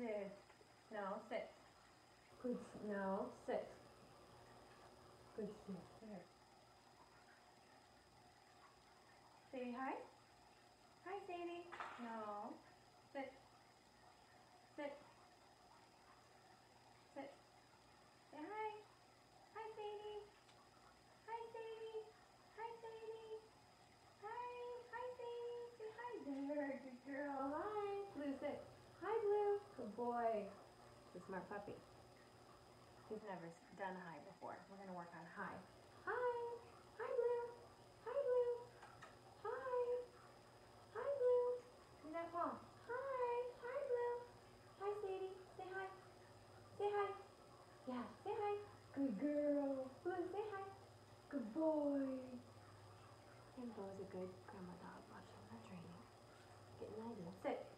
two. no sit. Good. no sit. Good. Sit. There. Say hi. Hi, Sadie. No. play with my puppy. He's never done high before. We're gonna work on high. Hi! Hi, Blue! Hi, Blue! Hi! Hi, Blue! See that paw? Hi! Hi, Blue! Hi, Sadie! Say hi! Say hi! Yeah, say hi! Good girl! Blue, say hi! Good boy! And Blue's a good grandma dog watching her training. Getting nice and sit.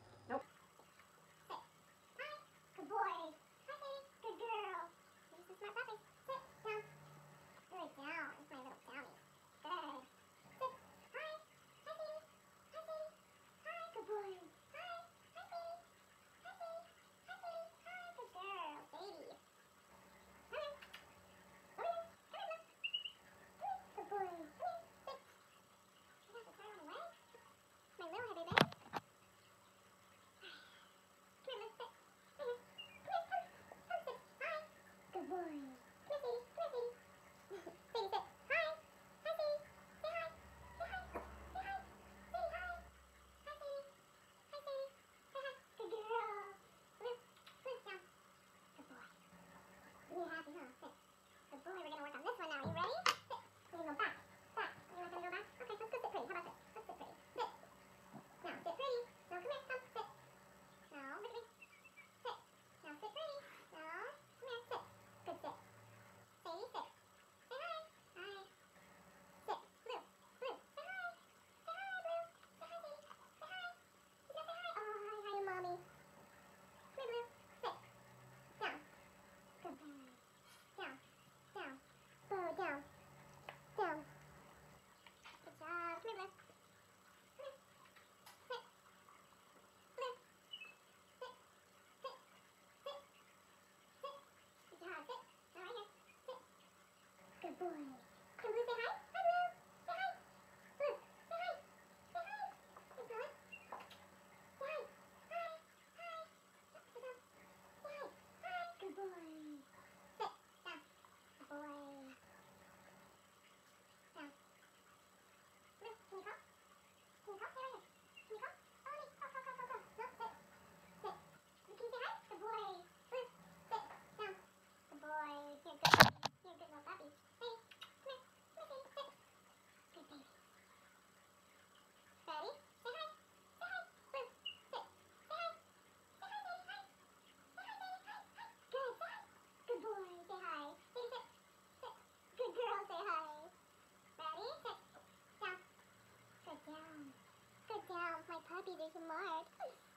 happy this March.